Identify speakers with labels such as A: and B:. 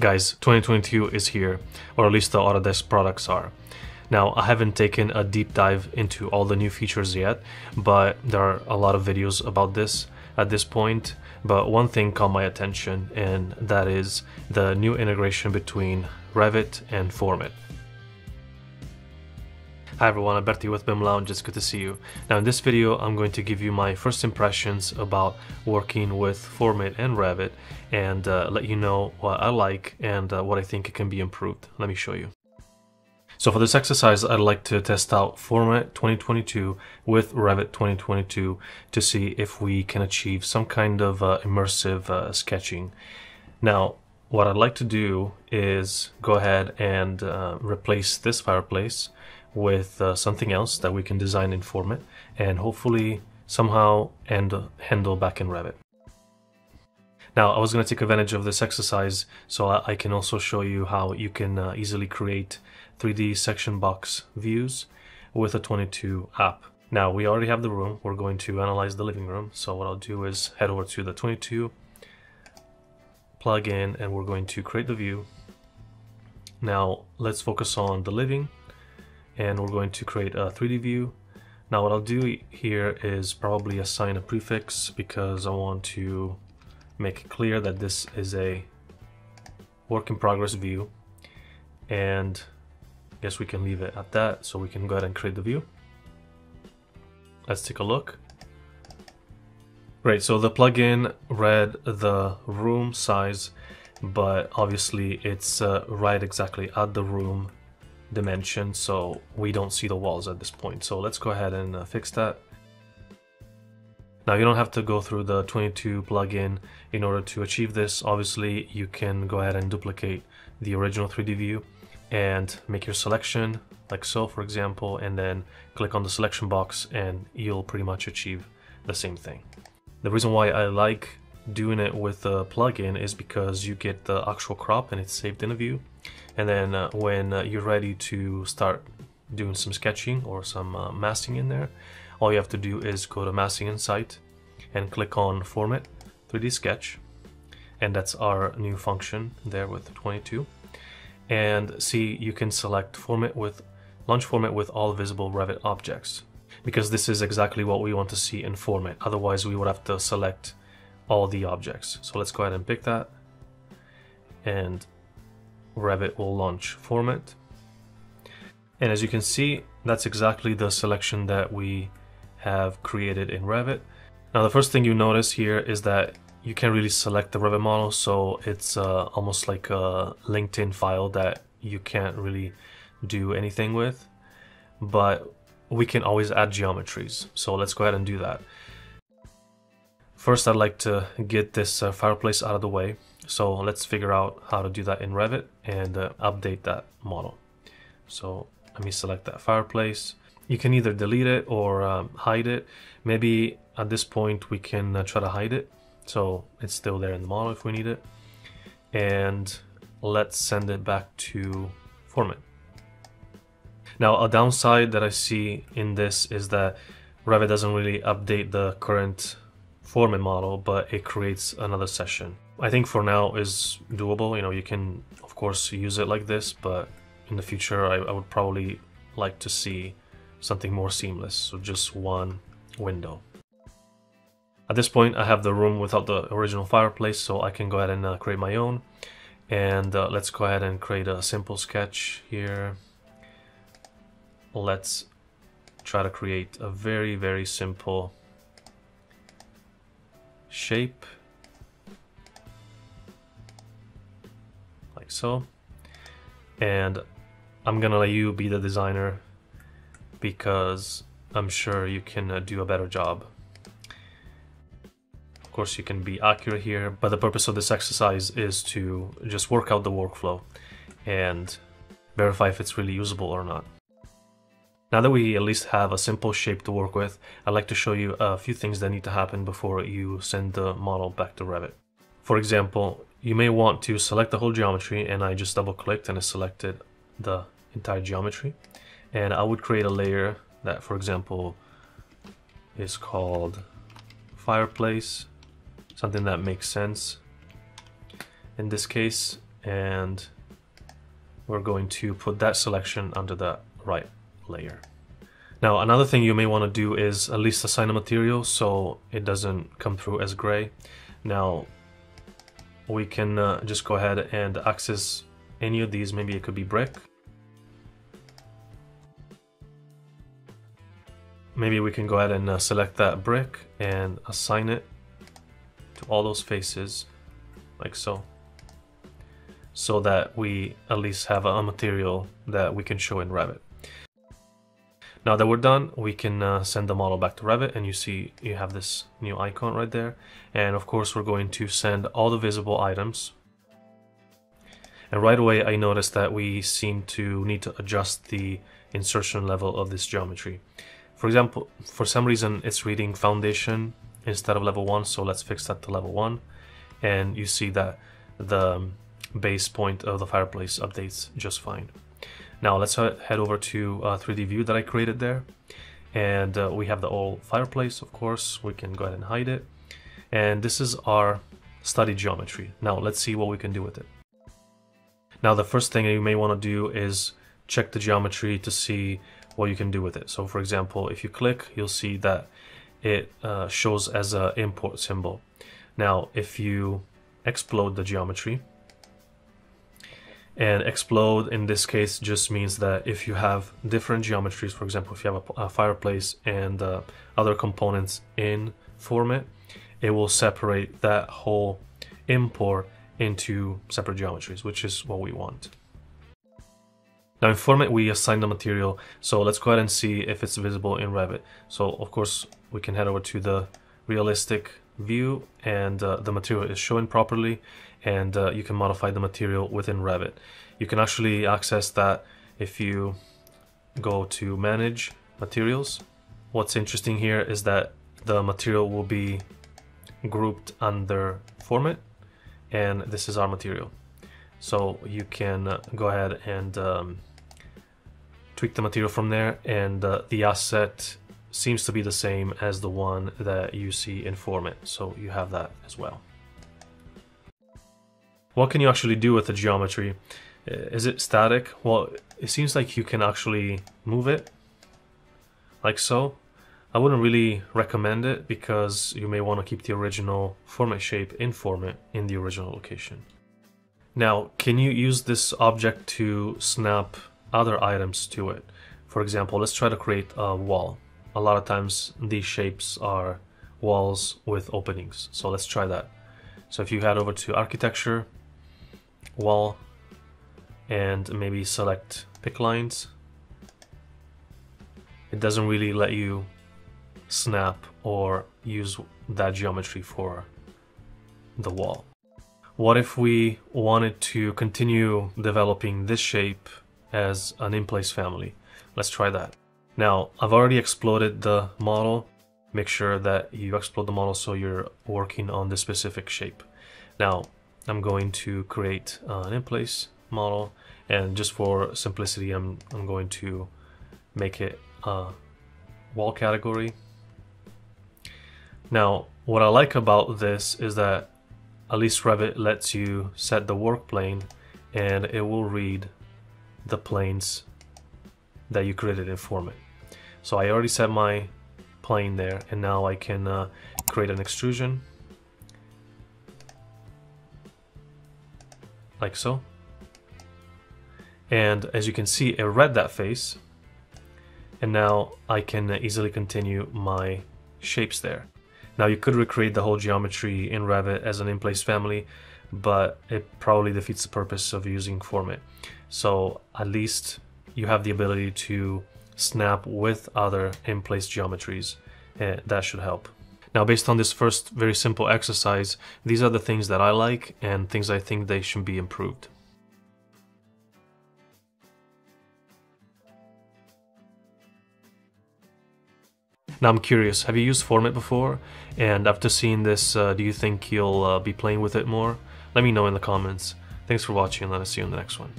A: Guys, 2022 is here, or at least the Autodesk products are. Now, I haven't taken a deep dive into all the new features yet, but there are a lot of videos about this at this point. But one thing caught my attention, and that is the new integration between Revit and Formit. Hi everyone, Alberto with BIM Lounge, it's good to see you. Now in this video I'm going to give you my first impressions about working with Formit and Revit and uh, let you know what I like and uh, what I think can be improved. Let me show you. So for this exercise I'd like to test out Formit 2022 with Revit 2022 to see if we can achieve some kind of uh, immersive uh, sketching. Now what I'd like to do is go ahead and uh, replace this fireplace with uh, something else that we can design in Formit and hopefully somehow and handle back in Revit. Now I was going to take advantage of this exercise so I, can also show you how you can uh, easily create 3D section box views with a 22 app. Now we already have the room, we're going to analyze the living room so what I'll do is head over to the 22 plug in and we're going to create the view. Now let's focus on the living and we're going to create a 3D view. Now what I'll do here is probably assign a prefix because I want to make clear that this is a work in progress view and I guess we can leave it at that so we can go ahead and create the view. Let's take a look. Great, so the plugin read the room size, but obviously it's uh, right exactly at the room dimension so we don't see the walls at this point. So let's go ahead and uh, fix that. Now you don't have to go through the 22 plugin in order to achieve this. Obviously you can go ahead and duplicate the original 3D view and make your selection like so for example and then click on the selection box and you'll pretty much achieve the same thing. The reason why I like doing it with the plugin is because you get the actual crop and it's saved in a view and then uh, when uh, you're ready to start doing some sketching or some uh, massing in there all you have to do is go to masking insight and click on Formit 3d sketch. And that's our new function there with 22 and see you can select Formit with launch Formit with all visible revit objects. Because this is exactly what we want to see in Formit. otherwise we would have to select all the objects. So let's go ahead and pick that. And Revit will launch Formit. And as you can see, that's exactly the selection that we have created in Revit. Now the first thing you notice here is that you can't really select the Revit model, so it's uh, almost like a LinkedIn file that you can't really do anything with. But we can always add geometries, so let's go ahead and do that. First, I'd like to get this uh, fireplace out of the way. So let's figure out how to do that in Revit and uh, update that model. So let me select that fireplace. You can either delete it or um, hide it. Maybe at this point we can uh, try to hide it. So it's still there in the model if we need it. And let's send it back to Formit. Now a downside that I see in this is that Revit doesn't really update the current Formit model, but it creates another session. I think for now is doable. You know, you can of course use it like this, but in the future I, I would probably like to see something more seamless. So just one window. At this point I have the room without the original fireplace so I can go ahead and uh, create my own. And uh, let's go ahead and create a simple sketch here. Let's try to create a very very simple shape like so. And I'm gonna let you be the designer because I'm sure you can uh, do a better job. Of course you can be accurate here, but the purpose of this exercise is to just work out the workflow and verify if it's really usable or not. Now that we at least have a simple shape to work with, I'd like to show you a few things that need to happen before you send the model back to Revit. For example, you may want to select the whole geometry and I just double clicked and it selected the entire geometry and I would create a layer that for example is called fireplace something that makes sense in this case and we're going to put that selection under the right layer. Now another thing you may want to do is at least assign a material so it doesn't come through as gray. Now we can uh, just go ahead and access any of these, maybe it could be brick. Maybe we can go ahead and uh, select that brick and assign it to all those faces like so so that we at least have a material that we can show in Revit. Now that we're done, we can uh, send the model back to Revit and you see you have this new icon right there. And of course, we're going to send all the visible items. And right away, I noticed that we seem to need to adjust the insertion level of this geometry. For example, for some reason, it's reading foundation instead of level one. So let's fix that to level one. And you see that the base point of the fireplace updates just fine. Now let's head over to uh, 3D view that I created there. And uh, we have the old fireplace, of course. We can go ahead and hide it. And this is our study geometry. Now let's see what we can do with it. Now the first thing you may want to do is check the geometry to see what you can do with it. So for example, if you click, you'll see that it uh, shows as an import symbol. Now, if you explode the geometry, and explode in this case just means that if you have different geometries, for example, if you have a, a fireplace and uh, other components in Formit, it will separate that whole import into separate geometries, which is what we want. Now in Formit, we assign the material, so let's go ahead and see if it's visible in Revit. So of course, we can head over to the realistic view and uh, the material is shown properly and uh, you can modify the material within Revit. You can actually access that if you go to manage materials. What's interesting here is that the material will be grouped under Formit and this is our material. So you can uh, go ahead and um, tweak the material from there and uh, the asset seems to be the same as the one that you see in Formit, so you have that as well. What can you actually do with the geometry? Uh, is it static? Well, it seems like you can actually move it, like so. I wouldn't really recommend it because you may want to keep the original Formit shape in Formit in the original location. Now, can you use this object to snap other items to it? For example, let's try to create a wall a lot of times these shapes are walls with openings. So let's try that. So if you head over to architecture, wall, and maybe select pick lines, it doesn't really let you snap or use that geometry for the wall. What if we wanted to continue developing this shape as an in-place family? Let's try that. Now, I've already exploded the model. Make sure that you explode the model so you're working on the specific shape. Now, I'm going to create an in-place model and just for simplicity, I'm, I'm going to make it a wall category. Now, what I like about this is that at least Revit lets you set the work plane and it will read the planes that you created in Formit. So I already set my plane there and now I can uh, create an extrusion like so. And as you can see, it read that face and now I can easily continue my shapes there. Now you could recreate the whole geometry in Revit as an in-place family, but it probably defeats the purpose of using Formit. So at least you have the ability to snap with other in-place geometries. Uh, that should help. Now, based on this first very simple exercise, these are the things that I like and things I think they should be improved. Now I'm curious, have you used Formit before? And after seeing this, uh, do you think you'll uh, be playing with it more? Let me know in the comments. Thanks for watching and let us see you in the next one.